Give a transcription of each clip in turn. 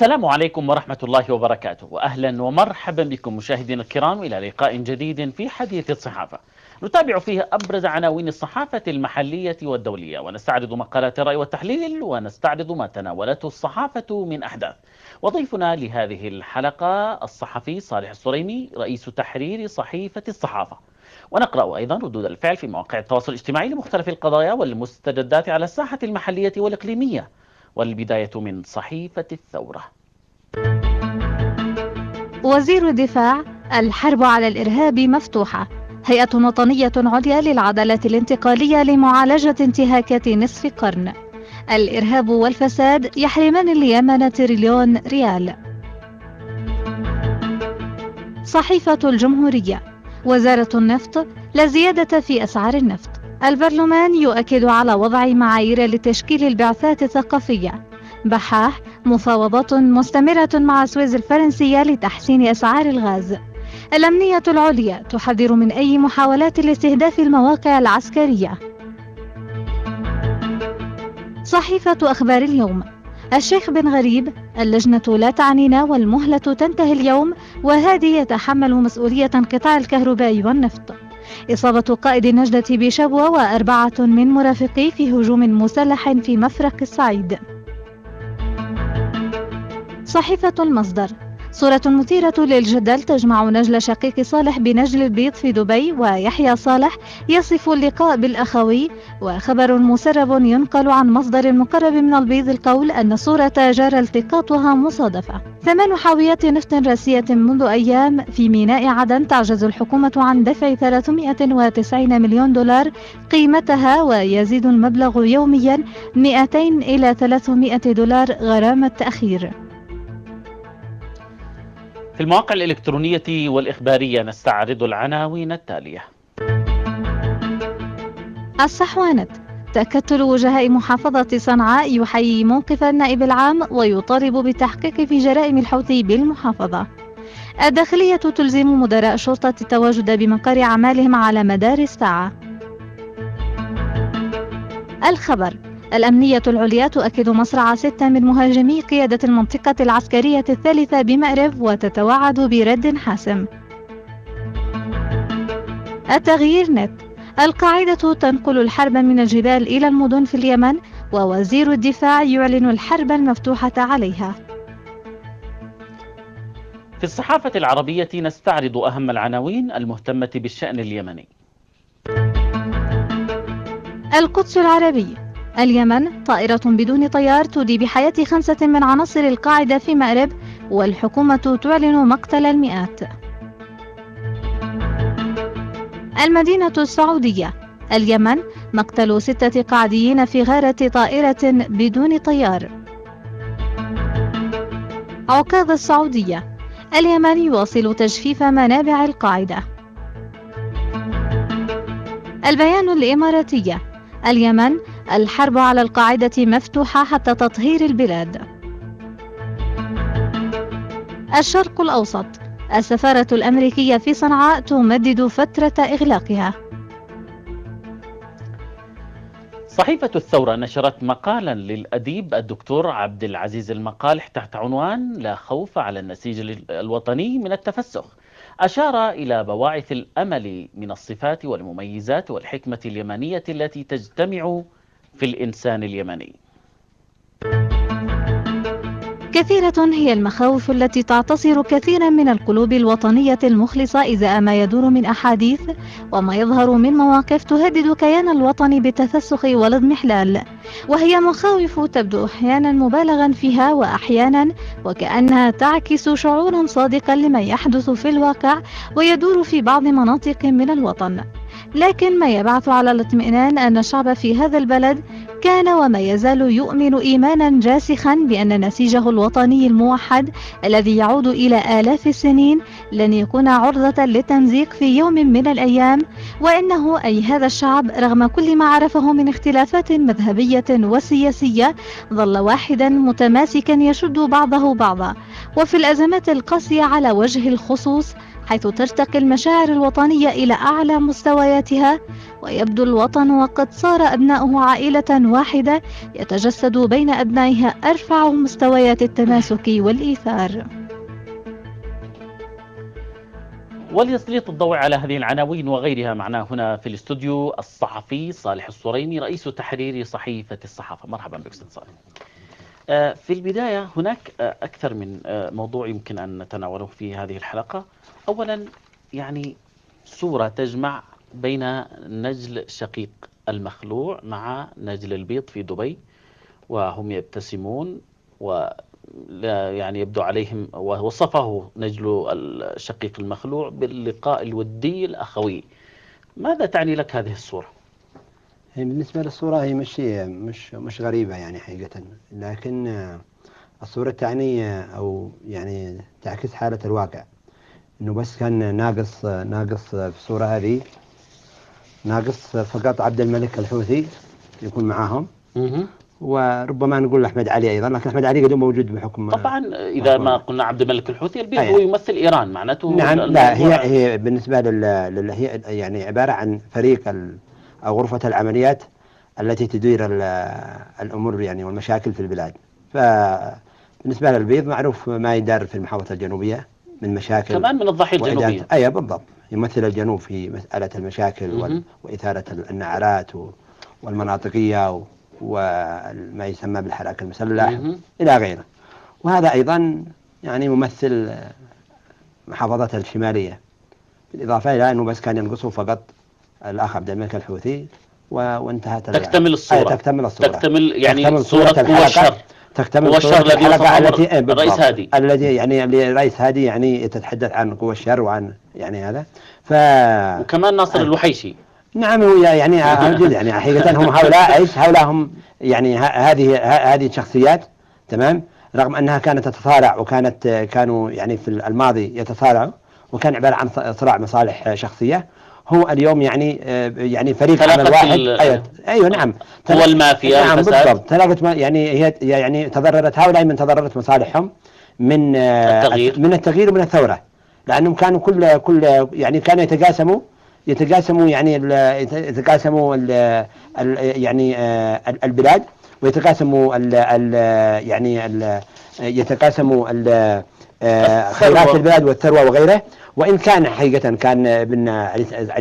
السلام عليكم ورحمة الله وبركاته وأهلا ومرحبا بكم مشاهدينا الكرام إلى لقاء جديد في حديث الصحافة. نتابع فيه أبرز عناوين الصحافة المحلية والدولية ونستعرض مقالات الرأي والتحليل ونستعرض ما تناولته الصحافة من أحداث. وضيفنا لهذه الحلقة الصحفي صالح الصريمي رئيس تحرير صحيفة الصحافة. ونقرأ أيضا ردود الفعل في مواقع التواصل الاجتماعي لمختلف القضايا والمستجدات على الساحة المحلية والإقليمية. والبداية من صحيفة الثورة. وزير الدفاع الحرب على الإرهاب مفتوحة. هيئة وطنية عليا للعدالة الانتقالية لمعالجة انتهاكات نصف قرن. الإرهاب والفساد يحرمان اليمن تريليون ريال. صحيفة الجمهورية. وزارة النفط لا زيادة في أسعار النفط. البرلمان يؤكد على وضع معايير لتشكيل البعثات الثقافية. بحاح مفاوضات مستمرة مع سويز الفرنسية لتحسين أسعار الغاز. الأمنية العليا تحذر من أي محاولات لاستهداف المواقع العسكرية. صحيفة أخبار اليوم. الشيخ بن غريب اللجنة لا تعنينا والمهلة تنتهي اليوم وهذه يتحمل مسؤولية انقطاع الكهرباء والنفط. إصابة قائد النجدة بشبوة وأربعة من مرافقيه في هجوم مسلح في مفرق الصعيد. صحيفة المصدر. صورة مثيرة للجدل تجمع نجل شقيق صالح بنجل البيض في دبي ويحيى صالح يصف اللقاء بالأخوي وخبر مسرب ينقل عن مصدر مقرب من البيض القول أن صورة جار التقاطها مصادفة. ثمان حاويات نفط راسية منذ أيام في ميناء عدن تعجز الحكومة عن دفع 390 مليون دولار قيمتها ويزيد المبلغ يوميا 200 إلى 300 دولار غرامة تأخير. في المواقع الإلكترونية والإخبارية نستعرض العناوين التالية. الصحوانة تكتل وجهاء محافظة صنعاء يحيي موقف النائب العام ويطالب بالتحقيق في جرائم الحوثي بالمحافظة. الداخلية تلزم مدراء شرطة التواجد بمقر أعمالهم على مدار الساعة. الخبر. الأمنية العليا تؤكد مصرع ستة من مهاجمي قيادة المنطقة العسكرية الثالثة بمأرب وتتوعد برد حاسم. التغيير نت القاعدة تنقل الحرب من الجبال إلى المدن في اليمن ووزير الدفاع يعلن الحرب المفتوحة عليها. في الصحافة العربية نستعرض أهم العناوين المهتمة بالشأن اليمني. القدس العربي اليمن طائرة بدون طيار تودي بحياة خمسة من عناصر القاعدة في مأرب والحكومة تعلن مقتل المئات. المدينة السعودية. اليمن مقتل ستة قاعديين في غارة طائرة بدون طيار. عكاظ السعودية. اليمن يواصل تجفيف منابع القاعدة. البيان الإماراتية. اليمن الحرب على القاعدة مفتوحة حتى تطهير البلاد. الشرق الأوسط. السفارة الأمريكية في صنعاء تمدد فترة إغلاقها. صحيفة الثورة نشرت مقالا للأديب الدكتور عبد العزيز المقالح تحت عنوان لا خوف على النسيج الوطني من التفسخ أشار إلى بواعث الأمل من الصفات والمميزات والحكمة اليمنية التي تجتمع في الإنسان اليمني. كثيرة هي المخاوف التي تعتصر كثيرا من القلوب الوطنية المخلصة إزاء ما يدور من أحاديث وما يظهر من مواقف تهدد كيان الوطن بالتفسخ والإضمحلال. وهي مخاوف تبدو أحيانا مبالغا فيها وأحيانا وكأنها تعكس شعورا صادقا لما يحدث في الواقع ويدور في بعض مناطق من الوطن. لكن ما يبعث على الاطمئنان أن الشعب في هذا البلد كان وما يزال يؤمن إيمانا جاسخا بأن نسيجه الوطني الموحد الذي يعود إلى آلاف السنين لن يكون عرضة للتمزيق في يوم من الأيام وإنه أي هذا الشعب رغم كل ما عرفه من اختلافات مذهبية وسياسية ظل واحدا متماسكا يشد بعضه بعضا وفي الأزمات القاسية على وجه الخصوص حيث ترتقي المشاعر الوطنية إلى أعلى مستوياتها ويبدو الوطن وقد صار أبناؤه عائلة واحدة يتجسد بين أبنائها أرفع مستويات التماسك والإيثار. وليسلط الضوء على هذه العناوين وغيرها معنا هنا في الاستوديو الصحفي صالح الصريمي رئيس تحرير صحيفة الصحافة. مرحبا بك أستاذ صالح. في البداية هناك آه، أكثر من آه، موضوع يمكن أن نتناوله في هذه الحلقة أولا يعني صورة تجمع بين نجل شقيق المخلوع مع نجل البيض في دبي وهم يبتسمون و يعني يبدو عليهم ووصفه نجل الشقيق المخلوع باللقاء الودي الأخوي ماذا تعني لك هذه الصورة؟ هي بالنسبة للصورة هي مش مش مش غريبة يعني حقيقة. لكن الصورة تعني أو يعني تعكس حالة الواقع. إنه بس كان ناقص ناقص في الصورة هذه ناقص فقط عبد الملك الحوثي يكون معاهم. وربما نقول أحمد علي أيضا لكن أحمد علي قد موجود بحكم طبعا إذا ما قلنا عبد الملك الحوثي البيض أيه. هو يمثل إيران معناته نعم لا هي هي بالنسبة لل, لل هي يعني عبارة عن فريق ال أو غرفة العمليات التي تدير ال- الأمور يعني والمشاكل في البلاد. فبالنسبة للبيض معروف ما يدار في المحافظة الجنوبية من مشاكل كمان من الضاحية وإدارة- الجنوبية. أي بالضبط. يمثل الجنوب في مسألة المشاكل وال-. وإثارة النعرات و- والمناطقية و- وما يسمى بالحراك المسلح. إلى غيره. وهذا أيضا يعني ممثل محافظة الشمالية. بالإضافة إلى أنه بس كان ينقصه فقط الأخ عبد الملك الحوثي وانتهت تكتمل الصورة. أي تكتمل الصورة تكتمل يعني تكتمل صورة قوى. الشر تكتمل صورة الشر الذي الحلقة التي. الرئيس هادي. الذي يعني الرئيس هادي يعني تتحدث عن قوى الشر وعن يعني هذا ف وكمان ناصر أي. الوحيشي نعم هو يعني يعني حقيقة هم هؤلاء إيش هؤلاء هم يعني هذه هذه الشخصيات تمام رغم أنها كانت تتصارع وكانت آه، كانوا يعني في الماضي يتصارعوا وكان عبارة عن صراع مصالح آه، شخصية هو اليوم يعني آه، يعني فريق عمل واحد أيوه أيوه نعم قوى المافيا نعم. بالضبط تلاقت يعني هي يعني تضررت هؤلاء من تضررت مصالحهم من آه، التغيير. من التغيير ومن الثورة لأنهم كانوا كل كل يعني كانوا يتقاسموا يتقاسموا يعني يتقاسموا ال ال يعني آه، ال- البلاد ويتقاسموا ال ال يعني ال يتقاسموا ال خيرات. البلاد والثروة وغيره وإن كان حقيقة كان ابن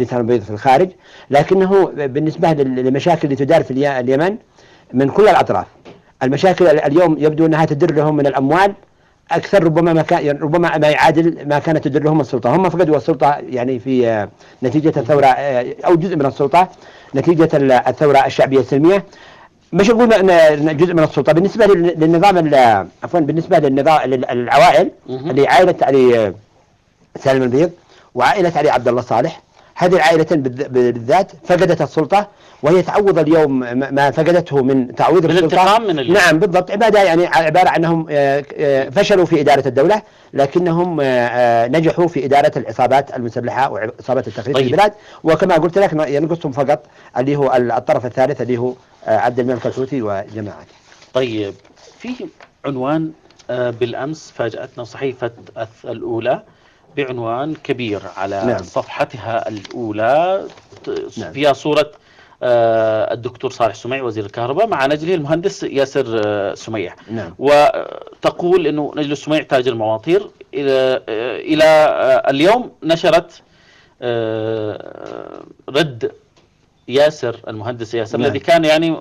سلام البيض في الخارج لكنه بالنسبة لل- للمشاكل اللي تدار في الي- اليمن من كل الأطراف. المشاكل ال- اليوم يبدو أنها تدر لهم من الأموال أكثر ربما ما كان ربما ما يعادل ما كانت تدر لهم السلطة. هم فقدوا السلطة يعني في آه، نتيجة الثورة آه، أو جزء من السلطة نتيجة ال- الثورة الشعبية السلمية. مش أقول جزء من السلطة. بالنسبة لل- للنظام عفوا بالنسبة للنظام للعوائل. اللي عائلة علي سالم البيض وعائلة علي عبد الله صالح. هذه العائلتين بالذ- بالذات فقدت السلطة وهي تعوض اليوم ما فقدته من تعويض من السلطة. من اليوم. نعم بالضبط. عبادة يعني عبارة عنهم آه، آه، فشلوا في إدارة الدولة لكنهم آه، نجحوا في إدارة العصابات المسلحة وعصابات التخريب طيب. في البلاد. وكما قلت لك ينقصهم فقط اللي هو الطرف الثالث اللي هو عبد الملك الحوثي وجماعته. طيب. في عنوان بالأمس فاجأتنا صحيفة الأولى. بعنوان كبير على نعم. صفحتها الأولى نعم. فيها صورة آه، الدكتور صالح سميع وزير الكهرباء مع نجله المهندس ياسر آه، سميح نعم وتقول إنه نجل السميع تاجر مواتير إلى إلى آه، اليوم نشرت رد ياسر المهندس ياسر نعم. الذي كان يعني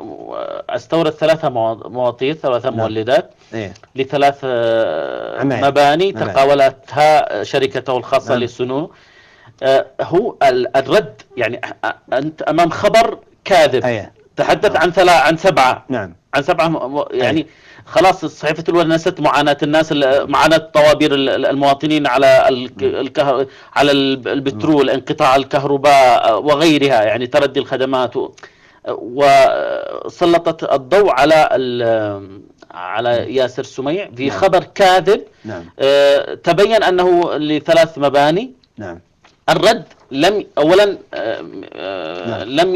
استورد ثلاثة موا- مواتير ثلاثة نعم. مولدات إيه لثلاث آه، عماير. مباني مباني. تقاولتها شركته الخاصة نعم. للسنو آه، هو ال- الرد يعني أنت أمام خبر كاذب أيه تحدث نعم. عن ثلاث عن سبعة نعم عن سبعة يعني خلاص صحيفة الأولى نست معاناة الناس ال- معاناة طوابير ال- ال- المواطنين على الك- الكه... على الب- البترول انقطاع الكهرباء وغيرها يعني تردي الخدمات. وسلطت الضوء على. على ياسر سميع في نعم. خبر كاذب نعم آه، تبين أنه لثلاث مباني نعم الرد لم اولا آه، آه، نعم. لم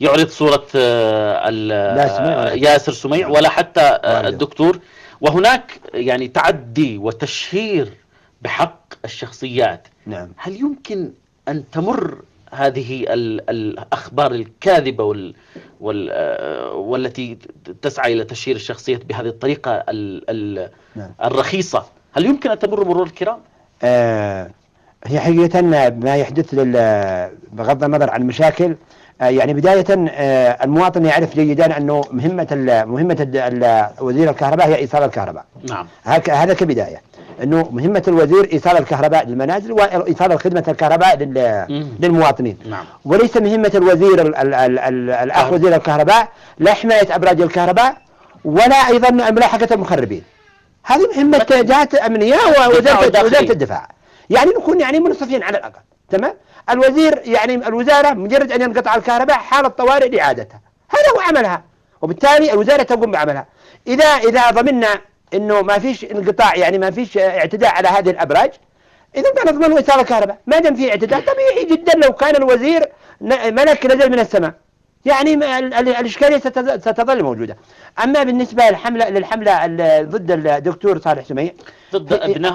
يعرض صورة آه، ياسر سميع. ولا حتى. الدكتور وهناك يعني تعدي وتشهير بحق الشخصيات نعم هل يمكن أن تمر هذه ال- الأخبار الكاذبة وال وال والتي تسعى إلى تشهير الشخصيات بهذه الطريقة ال- ال- نعم. الرخيصة هل يمكن أن تمر مرور الكرام؟ آه هي حقيقة ما يحدث لل- بغض النظر عن المشاكل آه يعني بداية آه المواطن يعرف جيدا أنه مهمة ال- مهمة ال- وزير الكهرباء هي إيصال الكهرباء. نعم. هذا كبداية. أنه مهمة الوزير إيصال الكهرباء للمنازل وإيصال خدمة الكهرباء. للمواطنين. نعم. وليس مهمة الوزير ال- ال- ال- ال- الأخ نعم. وزير الكهرباء لا حماية أبراج الكهرباء ولا أيضا ملاحقة المخربين. هذه مهمة جهات أمنية ووزارة الدفاع. يعني نكون يعني منصفين على الأقل تمام؟ الوزير يعني الوزارة مجرد أن ينقطع الكهرباء حالة طوارئ لإعادتها هذا هو عملها. وبالتالي الوزارة تقوم بعملها. إذا إذا ضمننا أنه ما فيش انقطاع يعني ما فيش اعتداء على هذه الأبراج إذا كان نضمن وصال الكهرباء ما دام في اعتداء طبيعي جدا لو كان الوزير ملك نزل من السماء. يعني الإشكالية ستظ- ستظل موجودة. أما بالنسبة للحملة للحملة ضد الدكتور صالح سميع ضد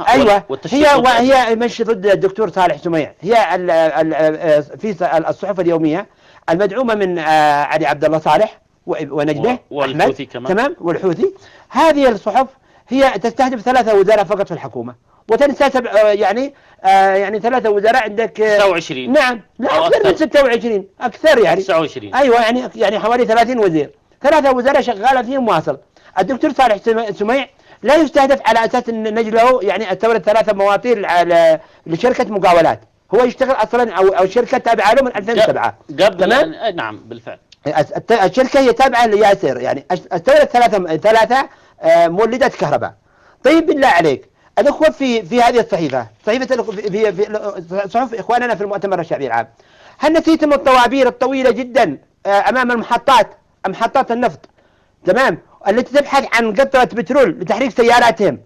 أيوه والتشكيك هي وهي مش ضد الدكتور صالح سميع. هي ال ال في الصحف اليومية المدعومة من آه، علي عبد الله صالح ونجده والحوثي كمان. تمام؟ والحوثي. هذه الصحف هي تستهدف ثلاثة وزراء فقط في الحكومة. وتنسى سبع آه، يعني آه، يعني ثلاثة وزراء عندك آه، 29 نعم. لا أو أكثر من أكثر. 26 أكثر يعني. 29 أيوه يعني يعني حوالي 30 وزير. ثلاثة وزراء شغالة فيهم واصل. الدكتور صالح سم- سميع لا يستهدف على أساس إن نجله يعني الثورة ثلاثة مواتير على لشركة مقاولات. هو يشتغل أصلا أو أو شركة تابعة له من 2007 قبل تمام؟ أن- آه، نعم بالفعل. الشركة هي تابعة لياسر يعني الثورة ثلاثة ثلاثة آه، مولدات كهرباء. طيب بالله عليك الأخوة في في هذه الصحيفة. صحيفة في, صحف إخواننا في المؤتمر الشعبي العام. هل نسيتم الطوابير الطويلة جدا آه، أمام المحطات؟ محطات النفط. تمام؟ التي تبحث عن قطرة بترول لتحريك سياراتهم.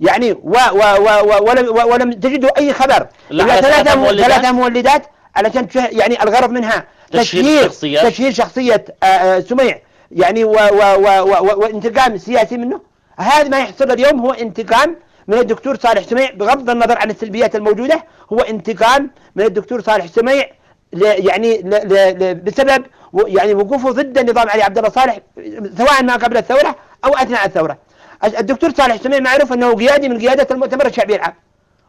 يعني و و و و ولم, و ولم تجدوا أي خبر. لا، إلا ثلاثة مولدات؟ ثلاثة مولدات علشان يعني الغرض منها. تشهير تشهير شخصيات. تشهير شخصية آه، آه، سميع. يعني و و و و و وانتقام سياسي منه. هذا ما يحصل اليوم هو انتقام من الدكتور صالح سميع بغض النظر عن السلبيات الموجودة هو انتقام من الدكتور صالح سميع ل- يعني ل ل ل بسبب و- يعني وقوفه ضد النظام علي عبد الله صالح سواء ما قبل الثورة أو أثناء الثورة. الدكتور صالح سميع معروف أنه قيادي من قيادة المؤتمر الشعبي العام.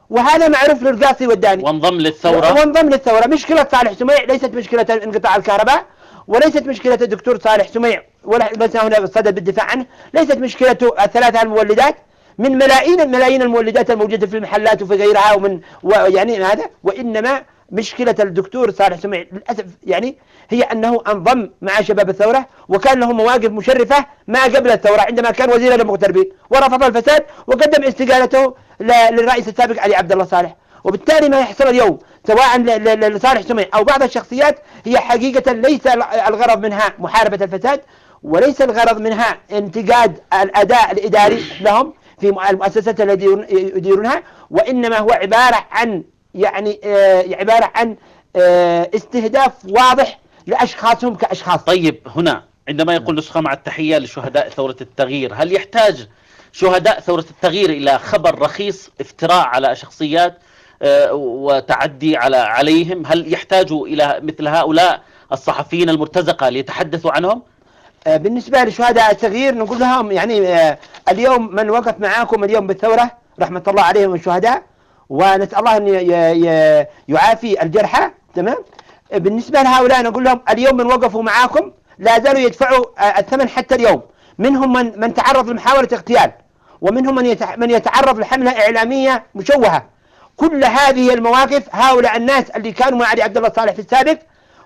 وهذا معروف للقاصي والداني. وانضم للثورة؟ وانضم للثورة. مشكلة صالح سميع ليست مشكلة انقطاع الكهرباء وليست مشكلة الدكتور صالح سميع ولا ليس هنا الصدد بالدفاع عنه ليست مشكلته الثلاثة المولدات. من ملايين ملايين المولدات الموجودة في المحلات وفي غيرها ومن ويعني هذا وإنما مشكلة الدكتور صالح سميع للأسف يعني هي أنه أنضم مع شباب الثورة وكان له مواقف مشرفة ما قبل الثورة عندما كان وزيرا للمغتربين ورفض الفساد وقدم استقالته للرئيس السابق علي عبد الله صالح. وبالتالي ما يحصل اليوم سواء لصالح سميع أو بعض الشخصيات هي حقيقة ليس الغرض منها محاربة الفساد وليس الغرض منها انتقاد الأداء الإداري لهم. في المؤسسات التي يديرون- يديرونها وإنما هو عبارة عن يعني آه، عبارة عن آه، استهداف واضح لأشخاصهم كأشخاص. طيب هنا عندما يقول نسخة مع التحية لشهداء ثورة التغيير هل يحتاج شهداء ثورة التغيير إلى خبر رخيص افتراء على شخصيات آه، وتعدي على عليهم؟ هل يحتاجوا إلى مثل هؤلاء الصحفيين المرتزقة ليتحدثوا عنهم؟ بالنسبة لشهداء التغيير نقول لهم يعني آه، اليوم من وقف معاكم اليوم بالثورة رحمة الله عليهم الشهداء ونسأل الله أن يعافي الجرحى تمام؟ آه، بالنسبة لهؤلاء نقول لهم اليوم من وقفوا معاكم لا زالوا يدفعوا آه، الثمن حتى اليوم. منهم من من تعرض لمحاولة اغتيال ومنهم من من يتعرض لحملة إعلامية مشوهة. كل هذه المواقف هؤلاء الناس اللي كانوا مع علي عبد الله صالح في السابق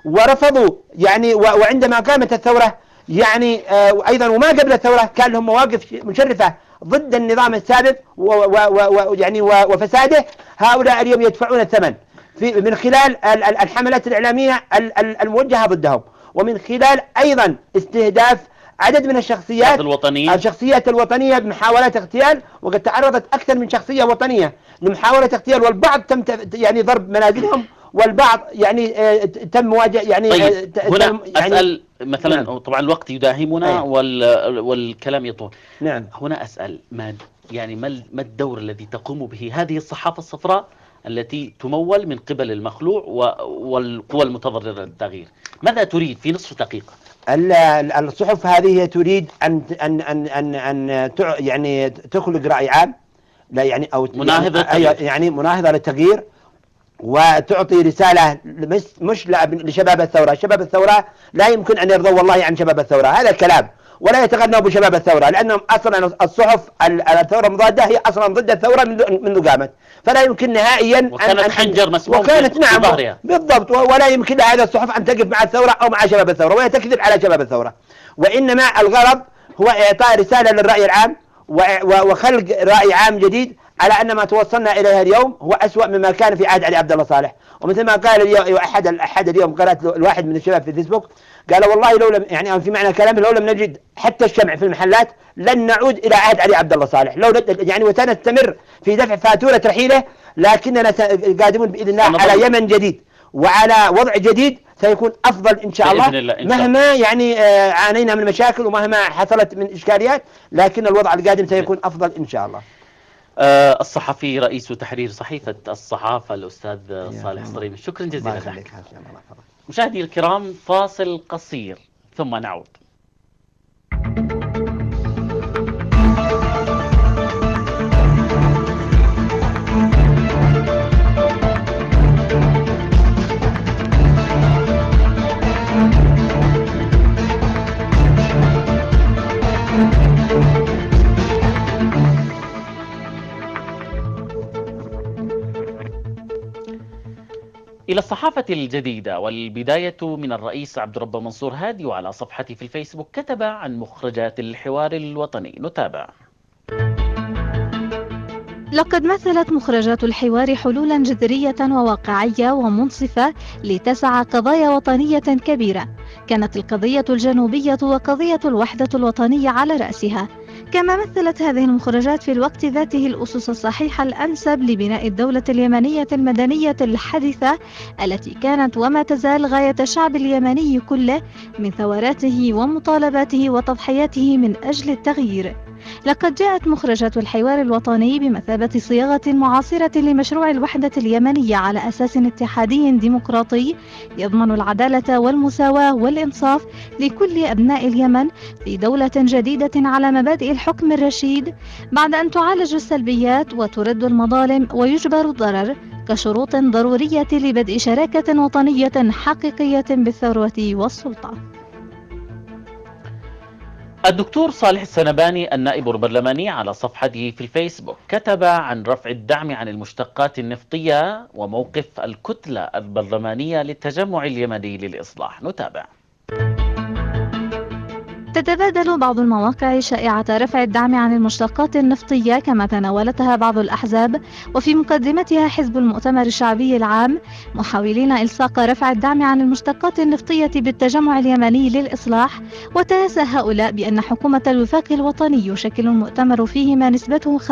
ورفضوا يعني وعندما قامت الثورة يعني آه، أيضا وما قبل الثورة كان لهم مواقف مشرفة ضد النظام السابق و- و- و- و- يعني و- وفساده. هؤلاء اليوم يدفعون الثمن في من خلال ال- ال- الحملات الإعلامية ال- ال- الموجهة ضدهم. ومن خلال أيضا استهداف عدد من الشخصيات الوطنيين الشخصيات الوطنية بمحاولات اغتيال وقد تعرضت أكثر من شخصية وطنية لمحاولة اغتيال. والبعض تم يعني ضرب منازلهم والبعض يعني آه، تم مواجهة يعني آه، طيب ت- هنا يعني أسأل مثلا نعم. طبعا الوقت يداهمنا أيوة. وال والكلام يطول. نعم. هنا أسأل ما يعني ما ال- ما الدور الذي تقوم به هذه الصحافة الصفراء التي تمول من قبل المخلوع والقوى المتضررة للتغيير؟ ماذا تريد في نصف دقيقة؟ الصحف هذه تريد أن أن أن أن, أن يعني تخلق رأي عام لا يعني أو مناهضة يعني, يعني مناهضة للتغيير وتعطي رسالة مش لشباب الثورة. شباب الثورة لا يمكن أن يرضوا والله عن شباب الثورة. هذا كلام ولا يتغنوا بشباب الثورة لأنهم أصلا الصحف الثورة المضادة هي أصلا ضد الثورة منذ قامت. فلا يمكن نهائيا وكانت أن حنجر مسموم وكانت نعم بالضبط. ولا يمكن لهذه الصحف أن تقف مع الثورة أو مع شباب الثورة وهي تكذب على شباب الثورة. وإنما الغرض هو إعطاء رسالة للرأي العام وخلق رأي عام جديد على أن ما توصلنا إليه اليوم هو أسوأ مما كان في عهد علي عبد الله صالح. ومثل ما قال اليوم أحد أحد اليوم قرأت الواحد من الشباب في الفيسبوك قال والله لو لم يعني في معنى كلامه لو لم نجد حتى الشمع في المحلات لن نعود إلى عهد علي عبد الله صالح. لو يعني وسنستمر في دفع فاتورة رحيله لكننا قادمون بإذن الله على يمن جديد. وعلى وضع جديد سيكون أفضل إن شاء الله, الله إن مهما يعني آه، عانينا من مشاكل ومهما حصلت من إشكاليات لكن الوضع القادم سيكون أفضل إن شاء الله. الصحفي رئيس تحرير صحيفة الصحافة الأستاذ صالح صريم شكرا جزيلا لك. مشاهدي الكرام فاصل قصير ثم نعود. إلى الصحافة الجديدة والبداية من الرئيس عبد الرب منصور هادي وعلى صفحته في الفيسبوك كتب عن مخرجات الحوار الوطني. نتابع. لقد مثلت مخرجات الحوار حلولا جذرية وواقعية ومنصفة لتسع قضايا وطنية كبيرة. كانت القضية الجنوبية وقضية الوحدة الوطنية على رأسها. كما مثلت هذه المخرجات في الوقت ذاته الأسس الصحيحة الأنسب لبناء الدولة اليمنية المدنية الحديثة التي كانت وما تزال غاية الشعب اليمني كله من ثوراته ومطالباته وتضحياته من أجل التغيير. لقد جاءت مخرجات الحوار الوطني بمثابة صياغة معاصرة لمشروع الوحدة اليمنية على أساس اتحادي ديمقراطي يضمن العدالة والمساواة والإنصاف لكل أبناء اليمن في دولة جديدة على مبادئ الحكم الرشيد بعد أن تعالج السلبيات وترد المظالم ويجبر الضرر كشروط ضرورية لبدء شراكة وطنية حقيقية بالثروة والسلطة. الدكتور صالح السنباني النائب البرلماني على صفحته في الفيسبوك كتب عن رفع الدعم عن المشتقات النفطية وموقف الكتلة البرلمانية للتجمع اليمني للإصلاح. نتابع. تتبادل بعض المواقع شائعة رفع الدعم عن المشتقات النفطية كما تناولتها بعض الأحزاب وفي مقدمتها حزب المؤتمر الشعبي العام محاولين إلصاق رفع الدعم عن المشتقات النفطية بالتجمع اليمني للإصلاح وتناسى هؤلاء بأن حكومة الوفاق الوطني يشكل المؤتمر فيه ما نسبته 50%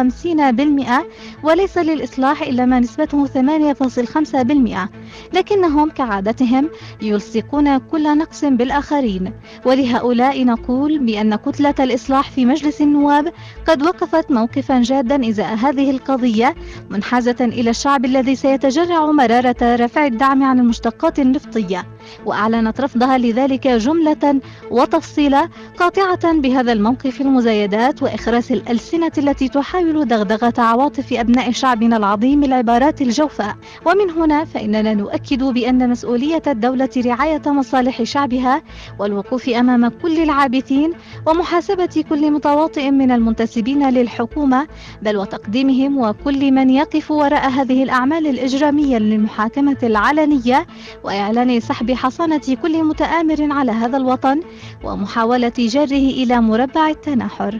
وليس للإصلاح إلا ما نسبته 8.5% لكنهم كعادتهم يلصقون كل نقص بالآخرين ولهؤلاء نقول يقول بأن كتلة الإصلاح في مجلس النواب قد وقفت موقفا جادا إزاء هذه القضية منحازة إلى الشعب الذي سيتجرع مرارة رفع الدعم عن المشتقات النفطية. وأعلنت رفضها لذلك جملة وتفصيلا قاطعة بهذا الموقف المزايدات وإخراس الألسنة التي تحاول دغدغة عواطف أبناء شعبنا العظيم العبارات الجوفاء. ومن هنا فإننا نؤكد بأن مسؤولية الدولة رعاية مصالح شعبها والوقوف أمام كل العابثين ومحاسبة كل متواطئ من المنتسبين للحكومة بل وتقديمهم وكل من يقف وراء هذه الأعمال الإجرامية للمحاكمة العلنية وإعلان سحب حصانة كل متآمر على هذا الوطن ومحاولة جره إلى مربع التناحر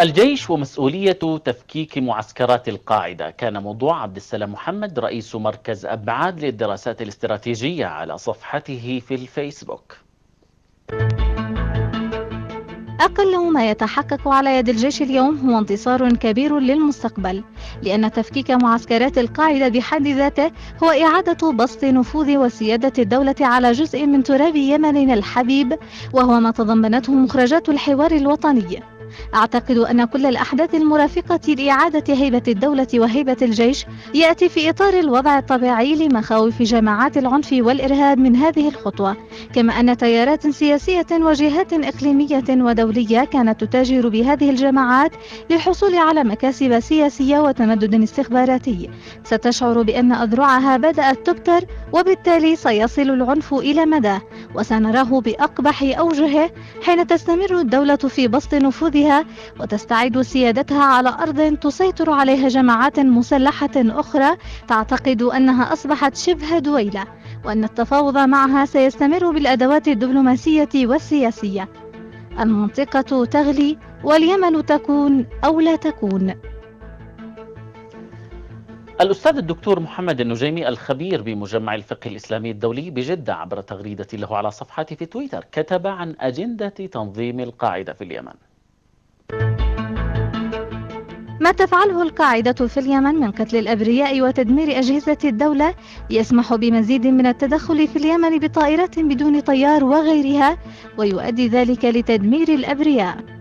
الجيش ومسؤولية تفكيك معسكرات القاعدة. كان موضوع عبد السلام محمد رئيس مركز أبعاد للدراسات الاستراتيجية على صفحته في الفيسبوك. أقل ما يتحقق على يد الجيش اليوم هو انتصار كبير للمستقبل لأن تفكيك معسكرات القاعدة بحد ذاته هو إعادة بسط نفوذ وسيادة الدولة على جزء من تراب يمن الحبيب وهو ما تضمنته مخرجات الحوار الوطني. أعتقد أن كل الأحداث المرافقة لإعادة هيبة الدولة وهيبة الجيش يأتي في إطار الوضع الطبيعي لمخاوف جماعات العنف والإرهاب من هذه الخطوة كما أن تيارات سياسية وجهات إقليمية ودولية كانت تتاجر بهذه الجماعات للحصول على مكاسب سياسية وتمدد استخباراتي. ستشعر بأن أذرعها بدأت تبتر وبالتالي سيصل العنف إلى مدى. وسنراه بأقبح أوجهه حين تستمر الدولة في بسط نفوذها وتستعيد سيادتها على أرض تسيطر عليها جماعات مسلحة أخرى تعتقد أنها أصبحت شبه دويلة وأن التفاوض معها سيستمر بالأدوات الدبلوماسية والسياسية. المنطقة تغلي واليمن تكون أو لا تكون. الأستاذ الدكتور محمد النجيمي الخبير بمجمع الفقه الإسلامي الدولي بجدة عبر تغريدة له على صفحته في تويتر كتب عن أجندة تنظيم القاعدة في اليمن. ما تفعله القاعدة في اليمن من قتل الأبرياء وتدمير أجهزة الدولة يسمح بمزيد من التدخل في اليمن بطائرات بدون طيار وغيرها ويؤدي ذلك لتدمير الأبرياء.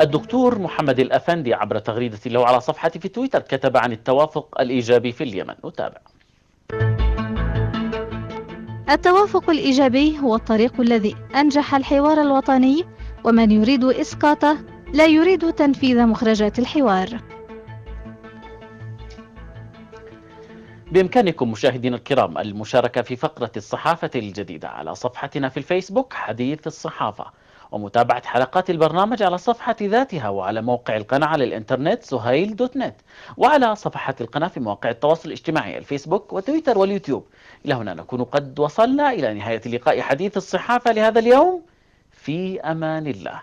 الدكتور محمد الأفندي عبر تغريدة له على صفحته في تويتر كتب عن التوافق الإيجابي في اليمن. نتابع. التوافق الإيجابي هو الطريق الذي أنجح الحوار الوطني ومن يريد إسقاطه لا يريد تنفيذ مخرجات الحوار. بإمكانكم مشاهدينا الكرام المشاركة في فقرة الصحافة الجديدة على صفحتنا في الفيسبوك حديث الصحافة. ومتابعة حلقات البرنامج على الصفحة ذاتها وعلى موقع القناة على الإنترنت سهيل دوت نت. وعلى صفحات القناة في مواقع التواصل الاجتماعي الفيسبوك وتويتر واليوتيوب. إلى هنا نكون قد وصلنا إلى نهاية لقاء حديث الصحافة لهذا اليوم. في أمان الله.